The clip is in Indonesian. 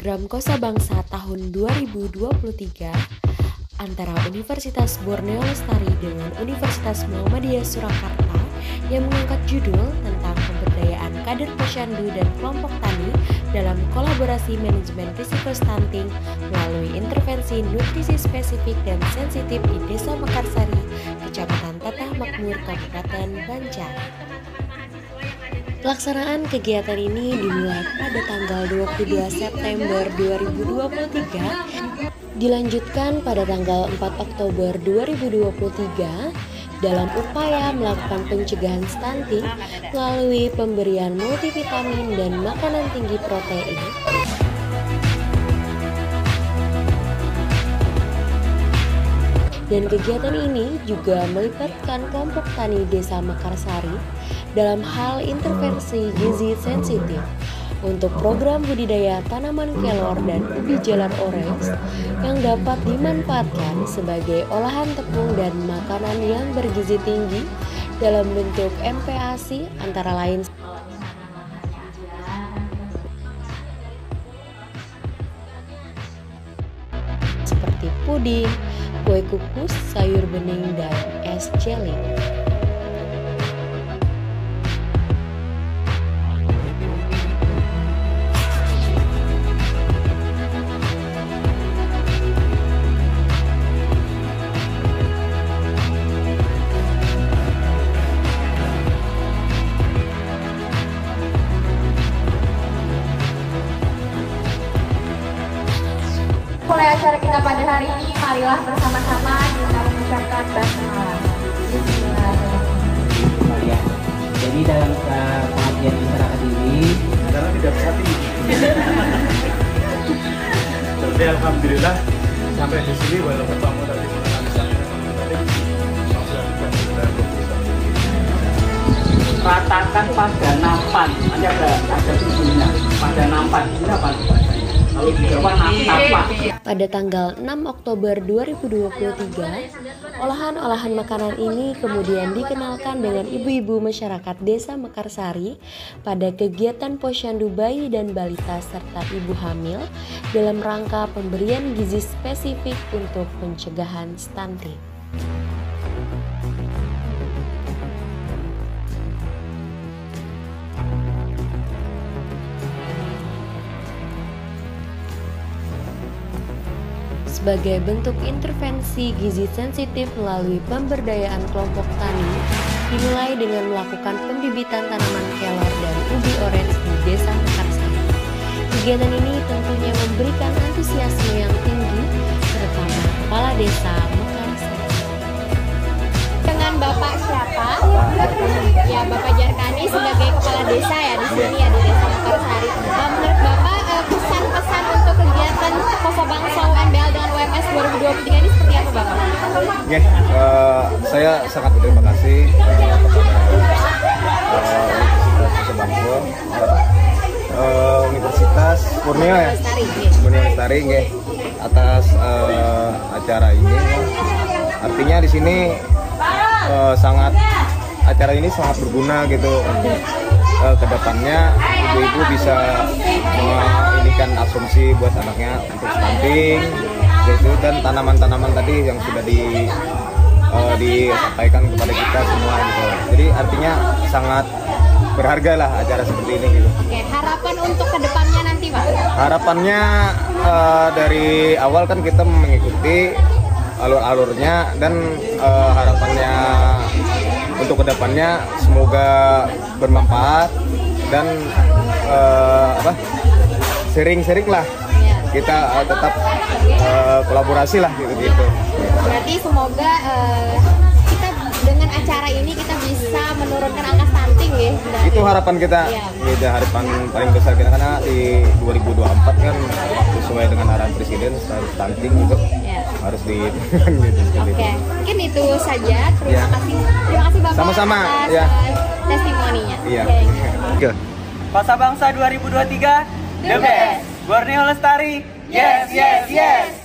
program Kosa Bangsa tahun 2023 antara Universitas Borneo Lestari dengan Universitas Muhammadiyah Surakarta yang mengangkat judul tentang pemberdayaan kader posyandu dan kelompok tani dalam kolaborasi manajemen risiko stunting melalui intervensi nutrisi spesifik dan sensitif di Desa Mekarsari, Kecamatan Tatah Makmur, Kabupaten Banjar. Pelaksanaan kegiatan ini dimulai pada tanggal 22 September 2023, dilanjutkan pada tanggal 4 Oktober 2023 dalam upaya melakukan pencegahan stunting melalui pemberian multivitamin dan makanan tinggi protein. Dan kegiatan ini juga melibatkan kelompok tani Desa Mekarsari dalam hal intervensi gizi sensitif untuk program budidaya tanaman kelor dan ubi jalan orange yang dapat dimanfaatkan sebagai olahan tepung dan makanan yang bergizi tinggi dalam bentuk MPASI antara lain seperti puding, kue kukus, sayur bening, dan es jelly. Acara kita pada hari ini, marilah bersama-sama kita mengucapkan basmalah. Bismillahirrahmanirrahim. Jadi dalam uh, pengabdian masyarakat ini karena tidak hati. Jadi alhamdulillah sampai di sini walaupun kamu tadi ratakan pada nampan. Nanti ada ada tujuhnya. Pada nampan ini apa Pada tanggal 6 Oktober 2023, olahan-olahan makanan ini kemudian dikenalkan dengan ibu-ibu masyarakat Desa Mekarsari pada kegiatan posyandu bayi dan balita serta ibu hamil dalam rangka pemberian gizi spesifik untuk pencegahan stunting. Sebagai bentuk intervensi gizi sensitif melalui pemberdayaan kelompok tani dimulai dengan melakukan pembibitan tanaman kelor dan ubi orange di desa Mekarsari. Kegiatan ini tentunya memberikan antusiasme yang tinggi terutama kepala desa Mekarsari. Dengan Bapak siapa? Ya, Bapak Jarkani sebagai kepala desa ya di sini ya di Kosa Bangsa UMBL dengan UMS 2023 ini seperti apa Bapak? Oke, eh, saya sangat berterima kasih eh, kepada eh, Universitas Borneo ya. Borneo Lestari nggih, atas eh, acara ini. Artinya di sini eh, sangat acara ini sangat berguna gitu untuk eh, ke depannya ibu-ibu bisa menginginkan asumsi buat anaknya untuk stunting gitu dan tanaman-tanaman tadi yang sudah di eh, disampaikan kepada kita semua gitu. Jadi artinya sangat berharga lah acara seperti ini gitu. Oke, harapan untuk ke depannya nanti Pak? Harapannya eh, dari awal kan kita mengikuti alur-alurnya dan eh, harapannya untuk ke depannya semoga bermanfaat dan eh, apa sering-sering lah Ya. kita eh, tetap eh, kolaborasi lah gitu gitu. Berarti semoga eh, kita dengan acara ini kita bisa menurunkan angka stunting ya. dari- Itu harapan kita, Iya. itu harapan paling besar kita karena di 2024 kan sesuai dengan arahan presiden stunting gitu Ya. harus di gitu, Oke, itu. mungkin itu saja. Terima Ya. kasih. Terima kasih Bapak Sama-sama, atas ya. testimoninya. Iya. Oke. Oke. Kosa Bangsa 2023 The best. Borneo Lestari. Yes, yes, yes